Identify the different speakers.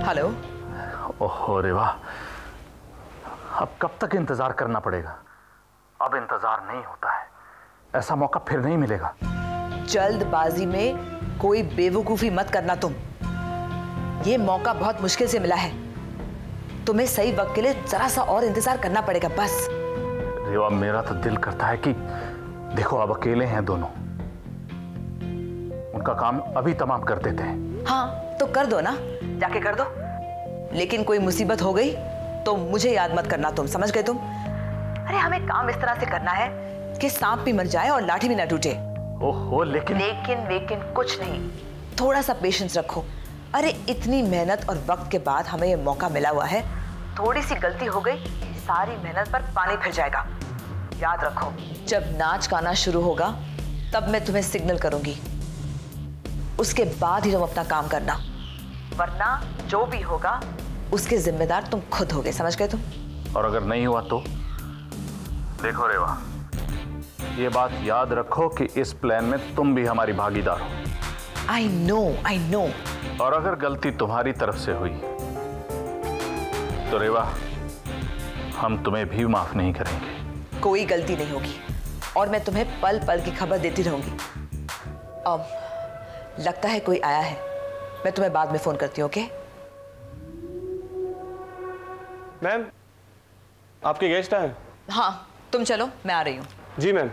Speaker 1: ओहो रेवा अब कब तक इंतज़ार करना पड़ेगा? अब इंतज़ार नहीं होता है। ऐसा मौका फिर नहीं मिलेगा।
Speaker 2: जल्दबाजी में कोई बेवकूफ़ी मत करना तुम। ये मौका बहुत मुश्किल से मिला है। तुम्हें सही वक्त के लिए जरा सा और इंतज़ार करना पड़ेगा बस।
Speaker 1: रेवा मेरा तो दिल करता है कि देखो अब अकेले हैं दोनों। उनका काम अभी तमाम कर देते हैं।
Speaker 2: हाँ तो कर दो ना। जाके कर दो। लेकिन कोई मुसीबत हो गई तो मुझे याद मत करना तुम समझ गए तुम? अरे हमें काम इस तरह से करना है कि सांप भी मर जाए और लाठी भी ना टूटे।
Speaker 1: ओहो लेकिन
Speaker 2: लेकिन लेकिन कुछ नहीं। थोड़ा सा पेशेंस रखो। अरे इतनी मेहनत और वक्त के बाद हमें ये मौका मिला हुआ है। थोड़ी सी गलती हो गई सारी मेहनत पर पानी फिर जाएगा। याद रखो जब नाच गाना शुरू होगा तब मैं तुम्हें सिग्नल करूँगी। उसके बाद ही तुम अपना काम करना। वरना जो भी होगा उसके जिम्मेदार तुम खुद होगे। समझ गए तुम?
Speaker 1: और अगर नहीं हुआ तो? देखो रेवा ये बात याद रखो कि इस प्लान में तुम भी हमारी भागीदार हो।
Speaker 2: आई नो आई नो
Speaker 1: और अगर गलती तुम्हारी तरफ़ से हुई तो रेवा हम तुम्हें भी माफ़ नहीं करेंगे।
Speaker 2: कोई गलती नहीं होगी और मैं तुम्हें पल पल की खबर देती रहूँगी। अब लगता है कोई आया है। मैं तुम्हें बाद में फ़ोन करती हूँ ओके?
Speaker 3: मैम आपके गेस्ट आए
Speaker 2: हाँ? तुम चलो मैं आ रही हूँ।
Speaker 3: जी मैम